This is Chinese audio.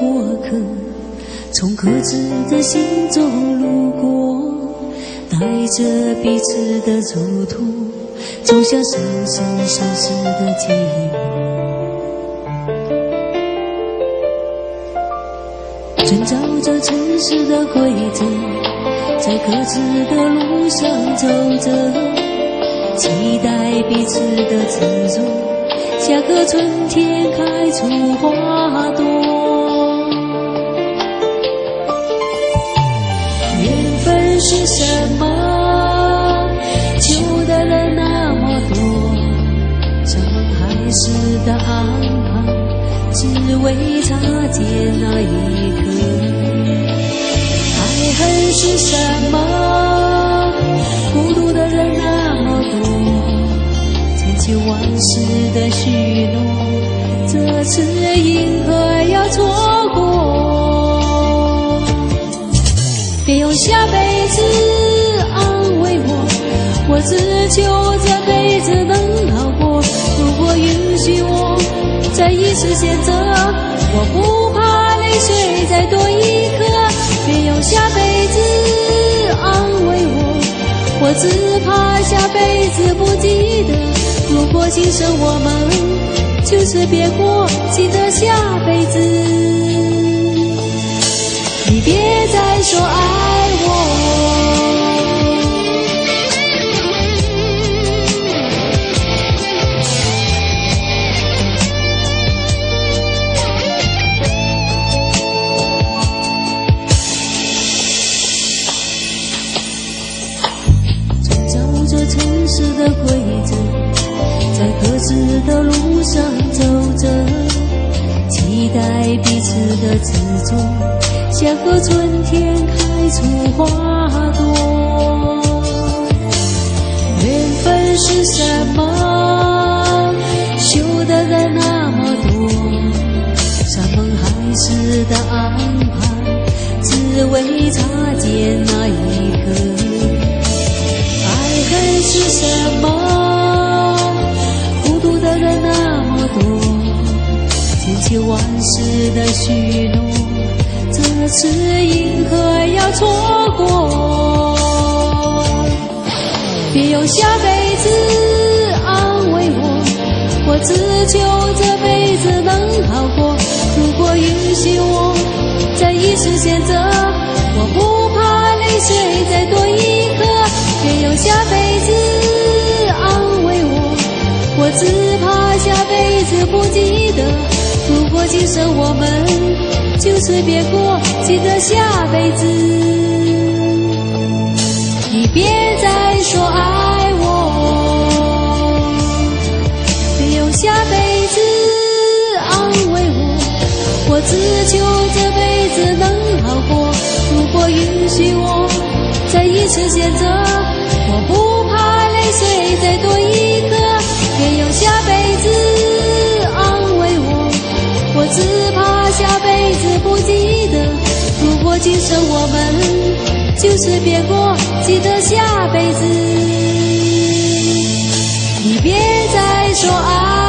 过客，从各自的心中路过，带着彼此的蹉跎，走向生生世世的寂寞。遵照着城市的规则，在各自的路上走着，期待彼此的执着。下个春天开出花朵，是什么？求的人那么多，山盟海誓的安排，只为擦肩那一刻。爱恨是什么？我只求这辈子能好过。如果允许我再一次选择，我不怕泪水再多一颗。别用下辈子安慰我，我只怕下辈子不记得。如果今生我们就此别过，记得下辈子，你别再说爱的规则。在各自的路上走着，期待彼此的执着，像个春天开出花朵。缘分是什么？修的人那么多，山盟海誓的安排，只为擦肩那一刻。爱恨是什么？孤独的人那么多千秋万世的许诺，这次因何要错过？别用下辈子安慰我，我只求这辈子能好过。如果允许我再一次选择，生我们就此别过，记得下辈子，你别再说爱我，别用下辈子安慰我，我只求这辈子能好过。如果允许我再一次选择，我不今生我们就此别过记得下辈子。你别再说爱